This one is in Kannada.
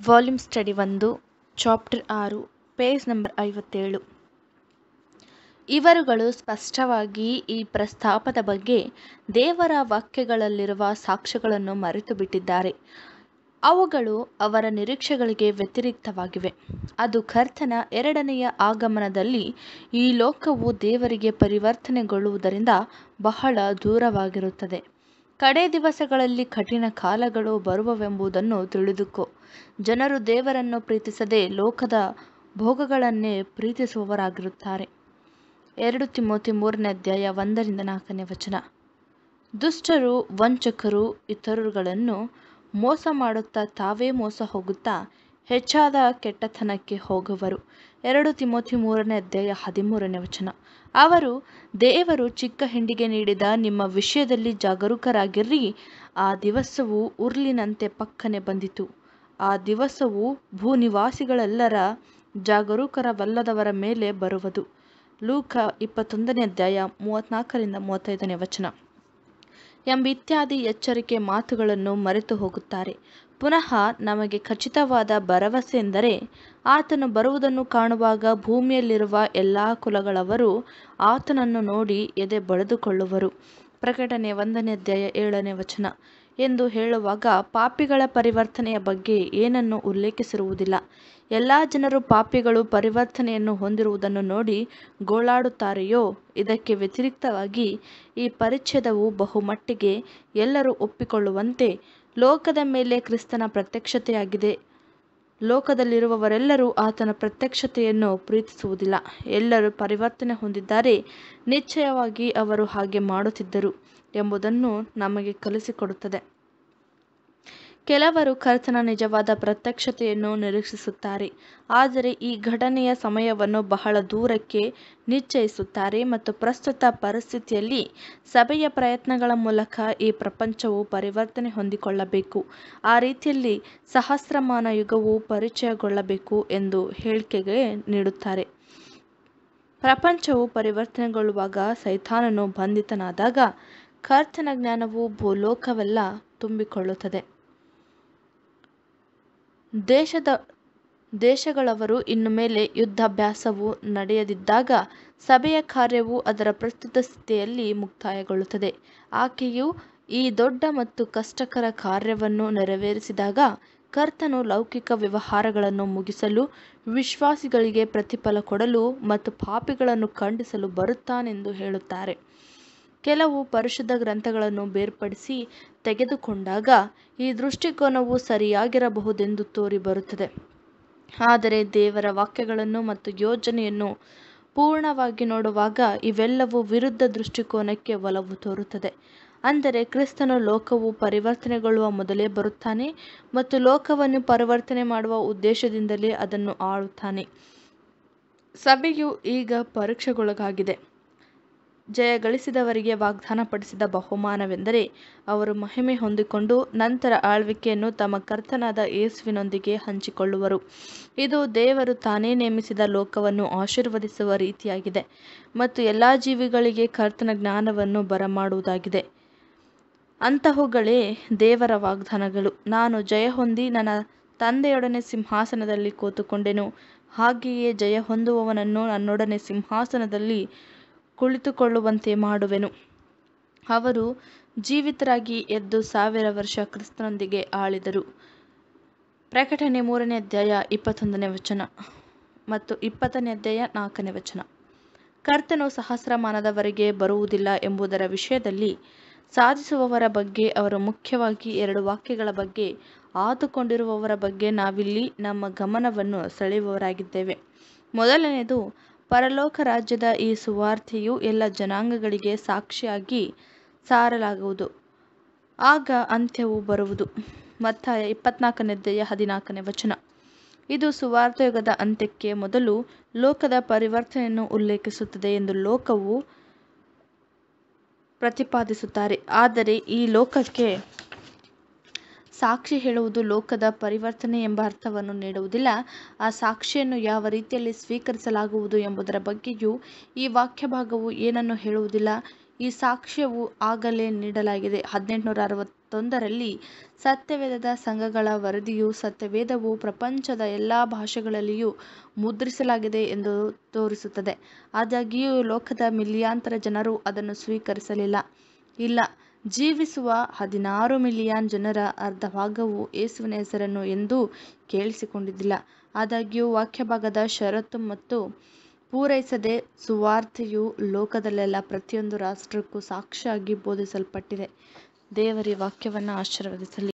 ವಾಲ್ಯೂಮ್ ಸ್ಟಡಿ ಒಂದು ಚಾಪ್ಟರ್ ಆರು ಪೇಜ್ ನಂಬರ್ ಐವತ್ತೇಳು. ಇವರುಗಳು ಸ್ಪಷ್ಟವಾಗಿ ಈ ಪ್ರಸ್ತಾಪದ ಬಗ್ಗೆ ದೇವರ ವಾಕ್ಯಗಳಲ್ಲಿರುವ ಸಾಕ್ಷ್ಯಗಳನ್ನು ಮರೆತು ಬಿಟ್ಟಿದ್ದಾರೆ ಅವುಗಳು ಅವರ ನಿರೀಕ್ಷೆಗಳಿಗೆ ವ್ಯತಿರಿಕ್ತವಾಗಿವೆ. ಅದು ಕರ್ತನ ಎರಡನೆಯ ಆಗಮನದಲ್ಲಿ ಈ ಲೋಕವು ದೇವರಿಗೆ ಪರಿವರ್ತನೆಗೊಳ್ಳುವುದರಿಂದ ಬಹಳ ದೂರವಾಗಿರುತ್ತದೆ. ಕಡೇ ದಿವಸಗಳಲ್ಲಿ ಕಠಿಣ ಕಾಲಗಳು ಬರುವವೆಂಬುದನ್ನು ತಿಳಿದುಕೋ. ಜನರು ದೇವರನ್ನು ಪ್ರೀತಿಸದೆ ಲೋಕದ ಭೋಗಗಳನ್ನೇ ಪ್ರೀತಿಸುವವರಾಗಿರುತ್ತಾರೆ. ಎರಡು ತಿಮೋತಿ ಮೂರನೇ ಅಧ್ಯಾಯ ಒಂದರಿಂದ ನಾಲ್ಕನೇ ವಚನ. ದುಷ್ಟರು, ವಂಚಕರು, ಇತರರುಗಳನ್ನು ಮೋಸ ಮಾಡುತ್ತಾ ತಾವೇ ಮೋಸ ಹೋಗುತ್ತಾ ಹೆಚ್ಚಾದ ಕೆಟ್ಟತನಕ್ಕೆ ಹೋಗುವರು. ಎರಡು ತಿಮೋತಿ ಮೂರನೇ ಅಧ್ಯಾಯ ಹದಿಮೂರನೇ ವಚನ. ಅವರು, ದೇವರು ಚಿಕ್ಕ ಹಿಂಡಿಗೆ ನೀಡಿದ ನಿಮ್ಮ ವಿಷಯದಲ್ಲಿ ಜಾಗರೂಕರಾಗಿರ್ರಿ. ಆ ದಿವಸವು ಉರ್ಲಿನಂತೆ ಪಕ್ಕನೆ ಬಂದಿತು. ಆ ದಿವಸವು ಭೂನಿವಾಸಿಗಳೆಲ್ಲರ ಜಾಗರೂಕರವಲ್ಲದವರ ಮೇಲೆ ಬರುವುದು. ಲೂಕ ಇಪ್ಪತ್ತೊಂದನೇ ಅಧ್ಯಾಯ ಮೂವತ್ನಾಲ್ಕರಿಂದ ಮೂವತ್ತೈದನೇ ವಚನ. ಎಂಬ ಇತ್ಯಾದಿ ಎಚ್ಚರಿಕೆ ಮಾತುಗಳನ್ನು ಮರೆತು ಹೋಗುತ್ತಾರೆ. ಪುನಃ ನಮಗೆ ಖಚಿತವಾದ ಭರವಸೆ ಎಂದರೆ ಆತನು ಬರುವುದನ್ನು ಕಾಣುವಾಗ ಭೂಮಿಯಲ್ಲಿರುವ ಎಲ್ಲ ಕುಲಗಳವರು ಆತನನ್ನು ನೋಡಿ ಎದೆ ಬಳೆದುಕೊಳ್ಳುವರು. ಪ್ರಕಟಣೆ ಒಂದನೇ ಅಧ್ಯಾಯ ಏಳನೇ ವಚನ. ಎಂದು ಹೇಳುವಾಗ ಪಾಪಿಗಳ ಪರಿವರ್ತನೆಯ ಬಗ್ಗೆ ಏನನ್ನು ಉಲ್ಲೇಖಿಸಿರುವುದಿಲ್ಲ. ಎಲ್ಲ ಜನರು ಪಾಪಿಗಳು ಪರಿವರ್ತನೆಯನ್ನು ಹೊಂದಿರುವುದನ್ನು ನೋಡಿ ಗೋಳಾಡುತ್ತಾರೆಯೋ? ಇದಕ್ಕೆ ವ್ಯತಿರಿಕ್ತವಾಗಿ ಈ ಪರಿಚ್ಛೇದವು ಬಹುಮಟ್ಟಿಗೆ ಎಲ್ಲರೂ ಒಪ್ಪಿಕೊಳ್ಳುವಂತೆ ಲೋಕದ ಮೇಲೆ ಕ್ರಿಸ್ತನ ಪ್ರತ್ಯಕ್ಷತೆಯಾಗಿದೆ. ಲೋಕದಲ್ಲಿರುವವರೆಲ್ಲರೂ ಆತನ ಪ್ರತ್ಯಕ್ಷತೆಯನ್ನು ಪ್ರೀತಿಸುವುದಿಲ್ಲ. ಎಲ್ಲರೂ ಪರಿವರ್ತನೆ ಹೊಂದಿದ್ದಾರೆ. ನಿಶ್ಚಯವಾಗಿ ಅವರು ಹಾಗೆ ಮಾಡುತ್ತಿದ್ದರು ಎಂಬುದನ್ನು ನಮಗೆ ಕಲಿಸಿಕೊಡುತ್ತದೆ. ಕೆಲವರು ಕರ್ತನ ನಿಜವಾದ ಪ್ರತ್ಯಕ್ಷತೆಯನ್ನು ನಿರೀಕ್ಷಿಸುತ್ತಾರೆ, ಆದರೆ ಈ ಘಟನೆಯ ಸಮಯವನ್ನು ಬಹಳ ದೂರಕ್ಕೆ ನಿಶ್ಚಯಿಸುತ್ತಾರೆ ಮತ್ತು ಪ್ರಸ್ತುತ ಪರಿಸ್ಥಿತಿಯಲ್ಲಿ ಸಭೆಯ ಪ್ರಯತ್ನಗಳ ಮೂಲಕ ಈ ಪ್ರಪಂಚವು ಪರಿವರ್ತನೆ ಹೊಂದಿಕೊಳ್ಳಬೇಕು. ಆ ರೀತಿಯಲ್ಲಿ ಸಹಸ್ರಮಾನ ಯುಗವು ಪರಿಚಯಗೊಳ್ಳಬೇಕು ಎಂದು ಹೇಳಿಕೆಗೆ ನೀಡುತ್ತಾರೆ. ಪ್ರಪಂಚವು ಪರಿವರ್ತನೆಗೊಳ್ಳುವಾಗ ಸೈತಾನನು ಬಂಧಿತನಾದಾಗ ಕರ್ತನ ಜ್ಞಾನವು ಭೂಲೋಕವೆಲ್ಲ ತುಂಬಿಕೊಳ್ಳುತ್ತದೆ. ದೇಶದ, ದೇಶಗಳವರು ಇನ್ನು ಮೇಲೆ ಯುದ್ಧಾಭ್ಯಾಸವು ನಡೆಯದಿದ್ದಾಗ ಸಭೆಯ ಕಾರ್ಯವು ಅದರ ಪ್ರಸ್ತುತ ಸ್ಥಿತಿಯಲ್ಲಿ ಮುಕ್ತಾಯಗೊಳ್ಳುತ್ತದೆ. ಆಕೆಯು ಈ ದೊಡ್ಡ ಮತ್ತು ಕಷ್ಟಕರ ಕಾರ್ಯವನ್ನು ನೆರವೇರಿಸಿದಾಗ ಕರ್ತನು ಲೌಕಿಕ ವ್ಯವಹಾರಗಳನ್ನು ಮುಗಿಸಲು, ವಿಶ್ವಾಸಿಗಳಿಗೆ ಪ್ರತಿಫಲ ಕೊಡಲು ಮತ್ತು ಪಾಪಿಗಳನ್ನು ಖಂಡಿಸಲು ಬರುತ್ತಾನೆಂದು ಹೇಳುತ್ತಾರೆ. ಕೆಲವು ಪರಿಶುದ್ಧ ಗ್ರಂಥಗಳನ್ನು ಬೇರ್ಪಡಿಸಿ ತೆಗೆದುಕೊಂಡಾಗ ಈ ದೃಷ್ಟಿಕೋನವು ಸರಿಯಾಗಿರಬಹುದೆಂದು ತೋರಿ ಬರುತ್ತದೆ. ಆದರೆ ದೇವರ ವಾಕ್ಯಗಳನ್ನು ಮತ್ತು ಯೋಜನೆಯನ್ನು ಪೂರ್ಣವಾಗಿ ನೋಡುವಾಗ ಇವೆಲ್ಲವೂ ವಿರುದ್ಧ ದೃಷ್ಟಿಕೋನಕ್ಕೆ ಒಲವು ತೋರುತ್ತದೆ. ಅಂದರೆ ಕ್ರಿಸ್ತನು ಲೋಕವು ಪರಿವರ್ತನೆಗೊಳ್ಳುವ ಮೊದಲೇ ಬರುತ್ತಾನೆ ಮತ್ತು ಲೋಕವನ್ನು ಪರಿವರ್ತನೆ ಮಾಡುವ ಉದ್ದೇಶದಿಂದಲೇ ಅದನ್ನು ಆಳುತ್ತಾನೆ. ಸಭೆಯು ಈಗ ಪರೀಕ್ಷೆಗೊಳಗಾಗಿದೆ. ಜಯ ಗಳಿಸಿದವರಿಗೆ ವಾಗ್ದಾನಪಡಿಸಿದ ಬಹುಮಾನವೆಂದರೆ ಅವರು ಮಹಿಮೆ ಹೊಂದಿಕೊಂಡು ನಂತರ ಆಳ್ವಿಕೆಯನ್ನು ತಮ್ಮ ಕರ್ತನಾದ ಯೇಸುವಿನೊಂದಿಗೆ ಹಂಚಿಕೊಳ್ಳುವರು. ಇದು ದೇವರು ತಾನೇ ನೇಮಿಸಿದ ಲೋಕವನ್ನು ಆಶೀರ್ವದಿಸುವ ರೀತಿಯಾಗಿದೆ ಮತ್ತು ಎಲ್ಲ ಜೀವಿಗಳಿಗೆ ಕರ್ತನ ಜ್ಞಾನವನ್ನು ಬರಮಾಡುವುದಾಗಿದೆ. ಅಂತಹುಗಳೇ ದೇವರ ವಾಗ್ದಾನಗಳು. ನಾನು ಜಯ ಹೊಂದಿ ನನ್ನ ತಂದೆಯೊಡನೆ ಸಿಂಹಾಸನದಲ್ಲಿ ಕೂತುಕೊಂಡೆನು. ಹಾಗೆಯೇ ಜಯ ಹೊಂದುವವನನ್ನು ನನ್ನೊಡನೆ ಸಿಂಹಾಸನದಲ್ಲಿ ಕುಳಿತುಕೊಳ್ಳುವಂತೆ ಮಾಡುವೆನು. ಅವರು ಜೀವಿತರಾಗಿ ಎದ್ದು ಸಾವಿರ ವರ್ಷ ಕ್ರಿಸ್ತನೊಂದಿಗೆ ಆಳಿದರು. ಪ್ರಕಟಣೆ ಮೂರನೇ ಅಧ್ಯಾಯ ಇಪ್ಪತ್ತೊಂದನೇ ವಚನ ಮತ್ತು ಇಪ್ಪತ್ತನೇ ಅಧ್ಯಾಯ ನಾಲ್ಕನೇ ವಚನ. ಕರ್ತನು ಸಹಸ್ರಮಾನದವರೆಗೆ ಬರುವುದಿಲ್ಲ ಎಂಬುದರ ವಿಷಯದಲ್ಲಿ ಸಾಧಿಸುವವರ ಬಗ್ಗೆ, ಅವರು ಮುಖ್ಯವಾಗಿ ಎರಡು ವಾಕ್ಯಗಳ ಬಗ್ಗೆ, ಆತುಕೊಂಡಿರುವವರ ಬಗ್ಗೆ ನಾವಿಲ್ಲಿ ನಮ್ಮ ಗಮನವನ್ನು ಸೆಳೆಯುವವರಾಗಿದ್ದೇವೆ. ಮೊದಲನೆಯದು ಪರಲೋಕ ರಾಜ್ಯದ ಈ ಸುವಾರ್ತೆಯು ಎಲ್ಲ ಜನಾಂಗಗಳಿಗೆ ಸಾಕ್ಷಿಯಾಗಿ ಸಾರಲಾಗುವುದು. ಆಗ ಅಂತ್ಯವು ಬರುವುದು. ಮತ್ತಾಯ ಇಪ್ಪತ್ನಾಲ್ಕನೇ ಅಧ್ಯಾಯ ಹದಿನಾಲ್ಕನೇ ವಚನ. ಇದು ಸುವಾರ್ತೆಯುಗದ ಅಂತ್ಯಕ್ಕೆ ಮೊದಲು ಲೋಕದ ಪರಿವರ್ತನೆಯನ್ನು ಉಲ್ಲೇಖಿಸುತ್ತದೆ ಎಂದು ಲೋಕವು ಪ್ರತಿಪಾದಿಸುತ್ತಾರೆ. ಆದರೆ ಈ ಲೋಕಕ್ಕೆ ಸಾಕ್ಷಿ ಹೇಳುವುದು ಲೋಕದ ಪರಿವರ್ತನೆ ಎಂಬ ಅರ್ಥವನ್ನು ನೀಡುವುದಿಲ್ಲ ಆ ಸಾಕ್ಷಿಯನ್ನು ಯಾವ ರೀತಿಯಲ್ಲಿ ಸ್ವೀಕರಿಸಲಾಗುವುದು ಎಂಬುದರ ಬಗ್ಗೆಯೂ ಈ ವಾಕ್ಯ ಭಾಗವು ಏನನ್ನು ಹೇಳುವುದಿಲ್ಲ ಈ ಸಾಕ್ಷ್ಯವು ಆಗಲೇ ನೀಡಲಾಗಿದೆ. ಹದಿನೆಂಟುನೂರ ಅರವತ್ತೊಂದರಲ್ಲಿ ಸತ್ಯವೇದದ ಸಂಘಗಳ ವರದಿಯು ಸತ್ಯವೇದವು ಪ್ರಪಂಚದ ಎಲ್ಲ ಭಾಷೆಗಳಲ್ಲಿಯೂ ಮುದ್ರಿಸಲಾಗಿದೆ ಎಂದು ತೋರಿಸುತ್ತದೆ. ಆದಾಗ್ಯೂ ಲೋಕದ ಮಿಲಿಯಾಂತರ ಜನರು ಅದನ್ನು ಸ್ವೀಕರಿಸಲಿಲ್ಲ. ಇಲ್ಲ, ಜೀವಿಸುವ ಹದಿನಾರು ಮಿಲಿಯನ್ ಜನರ ಅರ್ಧ ಭಾಗವು ಯೇಸುವಿನ ಹೆಸರನ್ನು ಎಂದೂ ಕೇಳಿಸಿಕೊಂಡಿದ್ದಿಲ್ಲ ಆದಾಗ್ಯೂ, ವಾಕ್ಯಭಾಗದ ಮತ್ತು ಪೂರೈಸದೆ ಸುವಾರ್ತೆಯು ಲೋಕದಲ್ಲೆಲ್ಲ ಪ್ರತಿಯೊಂದು ರಾಷ್ಟ್ರಕ್ಕೂ ಸಾಕ್ಷಿಯಾಗಿ ಬೋಧಿಸಲ್ಪಟ್ಟಿದೆ. ದೇವರ, ವಾಕ್ಯವನ್ನು ಆಶೀರ್ವದಿಸಲಿ.